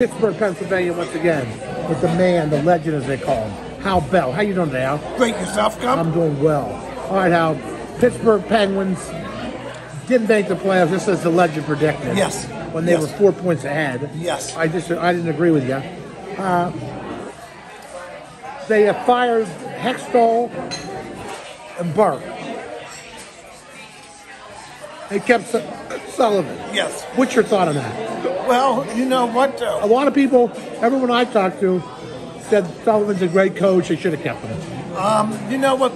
Pittsburgh, Pennsylvania, once again, with the man, the legend, as they call him, Hal Bell. How you doing today, Hal? Great yourself, Gump. I'm doing well. All right, Hal. Pittsburgh Penguins didn't make the playoffs. This is the legend predicted. Yes. When they Yes. were four points ahead. Yes. I just I didn't agree with you. Uh, they have fired Hextall and Burke. They kept Su- Sullivan. Yes. What's your thought on that? Well, you know what, a lot of people, everyone I talked to, said Sullivan's a great coach. They should have kept him. Um, you know what?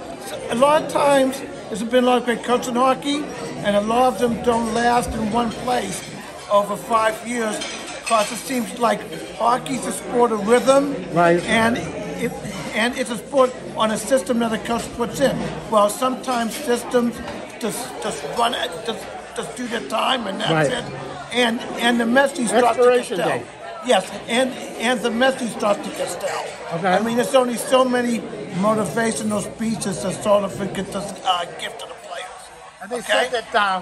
A lot of times, there's been a lot of great coaches in hockey, and a lot of them don't last in one place over five years because it seems like hockey's a sport of rhythm. Right. And it, and it's a sport on a system that the coach puts in. Well, sometimes systems just just run it, just just do their time, and that's Right. it. And and the message starts to get Expiration stale. Yes, and and the message starts to get stale. Okay. I mean, there's only so many motivational speeches that Sullivan could just uh, gift to the players. And they Okay. said that uh,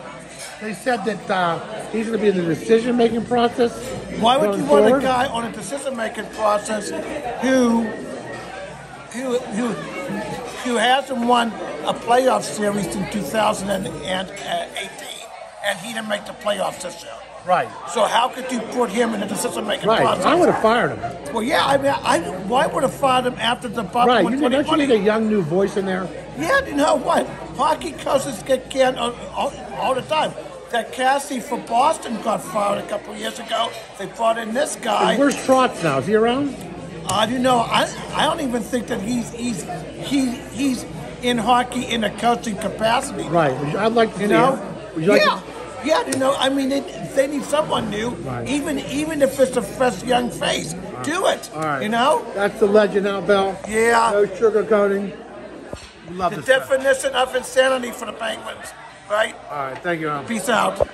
they said that uh, he's going to be in the decision-making process. Why would you want a guy on a decision-making process who who who who hasn't won a playoff series in 2018, and he didn't make the playoffs this year? Right. So how could you put him in a decision-making Right. process? I would have fired him. Well, yeah. I mean, I why would have fired him after the bubble Right. You, don't you need a young new voice in there? Yeah, you know what? Hockey coaches get canned all, all, all the time. That Cassidy for Boston got fired a couple of years ago. They brought in this guy. Where's Trotz now? Is he around? Uh, you know, I I don't even think that he's he's he he's in hockey in a coaching capacity. Right. I'd like to You see know? him. Would you like yeah. to- Yeah, you know, I mean, they, they need someone new, Right. even even if it's a fresh young face. Do it. All right. You know, That's the legend, Al Bell. Yeah. No sugarcoating. Love the definition of insanity for the Penguins, right? All right. Thank you. Peace out.